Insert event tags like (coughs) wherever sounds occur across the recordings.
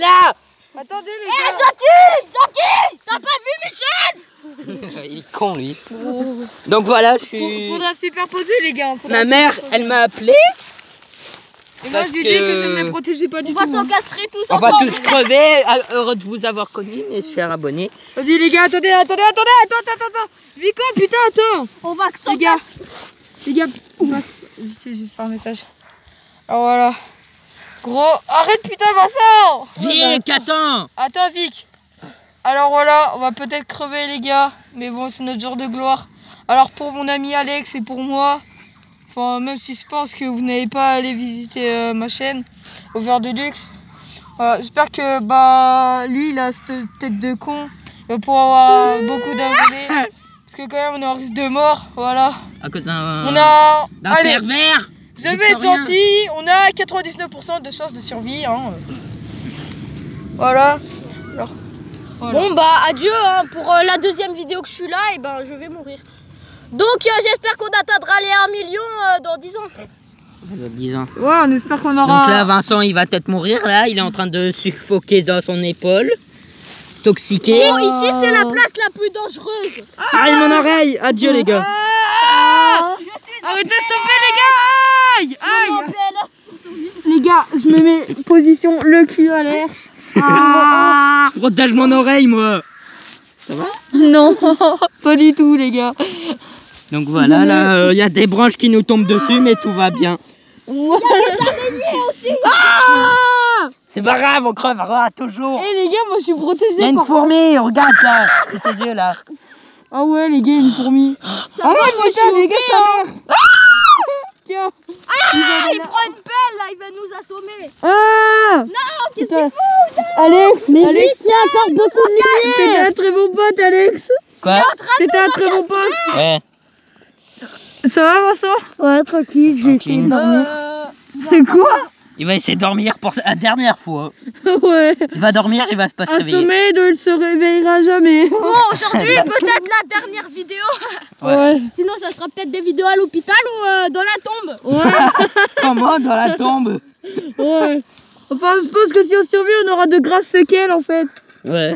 là Attendez les Eh, gars Jackie Jackie T'as pas vu Michel? (laughs) Il est con lui. Donc voilà, je suis. Faudra superposer les gars. faudra Ma mère, elle m'a appelé. Et moi parce je lui ai dit que je ne les protégeais pas du On va tout. s'en hein. castrer tous On va ensemble tous crever. Ah, Heureux de vous avoir connus, mes chers abonnés. Vas-y les gars, attendez, attendez, attendez, attends, attends, attends. Vico, putain, attends. On va s'en Les gars, les gars, on va. Vite fait, je vais faire un message. Alors voilà. Gros, arrête putain Vincent Vic, attends Attends Vic. Alors voilà, on va peut-être crever les gars, mais bon c'est notre jour de gloire. Alors pour mon ami Alex et pour moi, enfin même si je pense que vous n'avez pas à aller visiter euh, ma chaîne, Over de Luxe, voilà, j'espère que bah lui il a cette tête de con, il va pouvoir avoir beaucoup d'abonnés. (laughs) Parce que quand même on est en risque de mort, voilà. À cause d'un. On a... D'un Allez, pervers je vais être gentil, on a 99% de chances de survie. Hein. Voilà. Alors, voilà. Bon bah adieu hein, pour euh, la deuxième vidéo que je suis là et ben je vais mourir. Donc euh, j'espère qu'on atteindra les 1 million euh, dans 10 ans. Disons. Ouais, on espère qu'on aura. Donc là, Vincent, il va peut-être mourir. Là, il est en train de suffoquer dans son épaule. Toxiqué. Bon ici c'est la place la plus dangereuse. Arrête mon oreille Adieu, les gars. Arrêtez de stopper les gars Aïe Aïe. Les gars, je me mets position le cul à l'air. Ah. Protège mon oreille, moi. non, (laughs) pas du tout les gars. Donc voilà, là, euh, il y a des branches qui nous tombent dessus, mais tout va bien. Ah C'est pas grave, on crevera toujours. Eh les gars, moi je suis Il y a protégée une par... fourmi, regarde là, sous tes yeux là. Ah ouais les gars, une fourmi. Ah ouais, putain les gars, ta mère Ah, il prend une pelle là, il va nous assommer. Ah Non, qu'est-ce qu'il fout Alex Mais Alex, il y a encore beaucoup de T'étais lumière. un très bon pote Alex. Quoi T'étais un très bon pote. Ouais. Ça va Vincent? Ouais, tranquille, je vais essayer de dormir. Euh, C'est quoi? Il va essayer de dormir pour la dernière fois. (laughs) Ouais Il va dormir, il va pas se Un réveiller. sommeil ne le se réveillera jamais. Bon, aujourd'hui, (laughs) peut-être la dernière vidéo. Ouais. Sinon, ça sera peut-être des vidéos à l'hôpital ou euh, dans la tombe. Ouais, (laughs) Comment dans la tombe ouais. Enfin, je pense que si on survit, on aura de graves séquelles en fait. Ouais.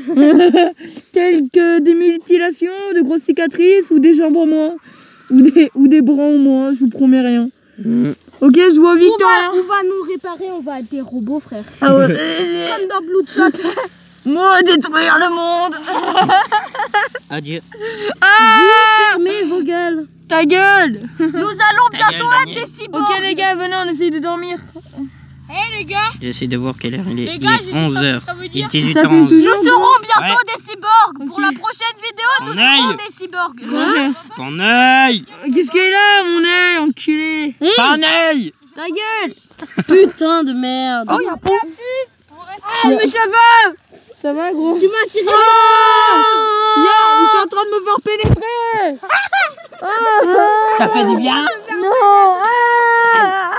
Telles que des mutilations, de grosses cicatrices ou des jambes en moins. Ou des, ou des bras en moins, je vous promets rien. Mm. Ok, je vois On Victorien. va, on va nous réparer, on va être des robots, frère. Ah ouais. (laughs) Comme dans Bloodshot. (laughs) Moi, détruire le monde (laughs) Adieu. Ah Fermez vos gueules. Ta gueule Nous allons bientôt gueule, être des cyborgs. Ok les gars, venez, on essaye de dormir. Eh les gars, J'essaie de voir quelle heure il est. Les Il gars, est j'ai dit 11h. ça veut Il est dire- Ça fume 18h11. toujours nous serons bientôt Ouais. des cyborgs. Pour la prochaine vidéo, nous Mon serons des cyborgs. Ouais. Ton œil Qu'est-ce qu'il a, mon œil, enculé Ton œil Ta gueule Putain de merde. Oh, Ah, mes cheveux Ça va, gros Tu m'as tiré. Oh Yo, je suis en train de me faire pénétrer Ah. Ça fait du bien Non ah,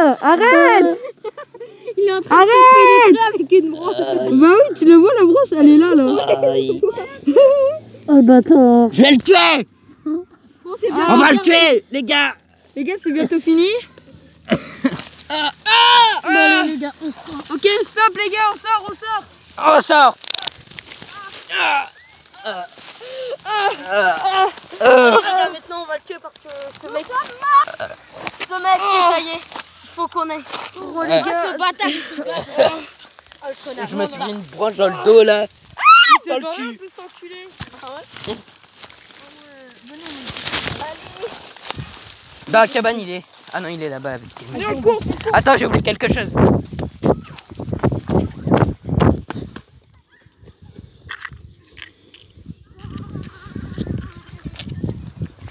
ah, Arrête Il est en train Arrête de se pénétrer avec une brosse. Bah oui, tu le vois, la brosse, elle est là, là Aïe. (laughs) Oh bâtard. Je vais le tuer Bon, Ah. On va le tuer, les gars Les gars, c'est bientôt fini (coughs) Bon, allez, les gars, on sort. Ok, stop les gars, on sort, on sort On sort Les gars, maintenant on va le tuer parce que ce mec. Ce mec, c'est taillé. Faut qu'on aille. Oh, les Ah, ce bâtard, il se bat. Oh, (laughs) le connard. Je me suis mis une branche dans le dos là. C'est Dans le cul. plus, t'enculé. Dans la cabane, il est. Ah non, il est là-bas avec Allez, on court Attends, j'ai oublié quelque chose.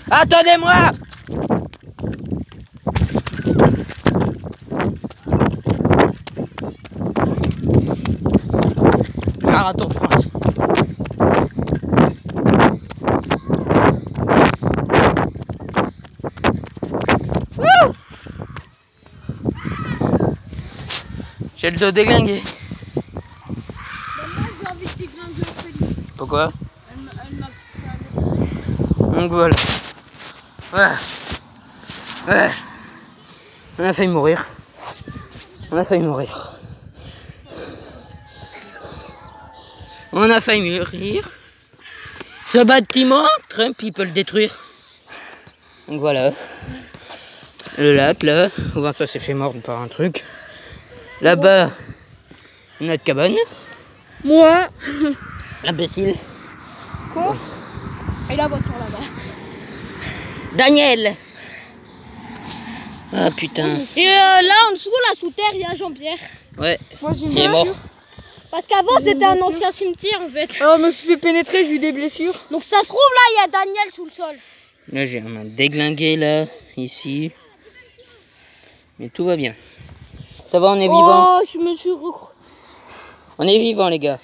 Attendez-moi France. Wouh J'ai le dos déglingué. Pourquoi Donc voilà. Ouais. Ouais. On a failli mourir. On a failli mourir. On a failli mûrir. Ce bâtiment, Trump, il peut le détruire. Donc voilà. Le lac, là. Bon, ça s'est fait mordre par un truc. Là-bas, notre cabane. Moi. L'imbécile. Quoi Et la voiture là-bas. Daniel Ah putain. Et euh, là en dessous, là sous terre, il y a Jean-Pierre. Ouais, Moi il est mort. Parce qu'avant c'était un ancien cimetière en fait. Alors, je me suis fait pénétrer, j'ai eu des blessures. Donc ça se trouve là, il y a Daniel sous le sol. Là, j'ai un déglingué, là, ici. Mais tout va bien. Ça va, on est vivant? Oh, je me suis recro... On est vivant, les gars.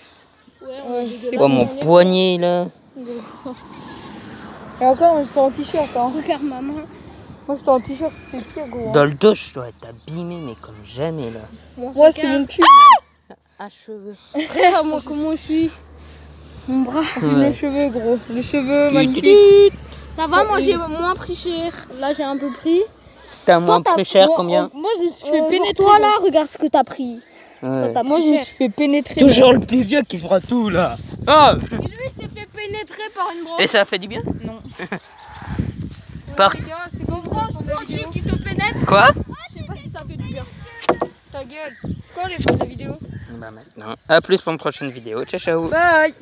Ouais, Ouais, on est c'est Oh, mon poignet, là? Et encore, moi j'étais en t-shirt. Hein. Regarde maman. Moi j'étais en t-shirt, c'est pire gros. hein. Dans le dos, je dois être abîmé, mais comme jamais, là. Moi c'est mon cul. À cheveux. (laughs) Regarde moi comment je suis. Mon bras. C'est mes cheveux gros. Les cheveux magnifiques. Magnifique. Ça va, moi j'ai moins pris cher. Là j'ai un peu pris. T'as moins plus cher, Moi, combien Moi je me suis Euh, fait genre pénétrer. toi là, regarde ce que t'as pris. Ouais. T'as Moi pris je me suis fait pénétrer. Toujours le plus vieux qui fera tout, là. Ah Lui s'est fait pénétrer par une brosse. Et ça fait du bien Non. (laughs) Par- gars, c'est bon la qui te pénètre. Quoi Je sais pas si ça fait du bien. Ta gueule. C'est quoi les photos de vidéo Bah maintenant. À plus pour une prochaine vidéo. Ciao, ciao. Bye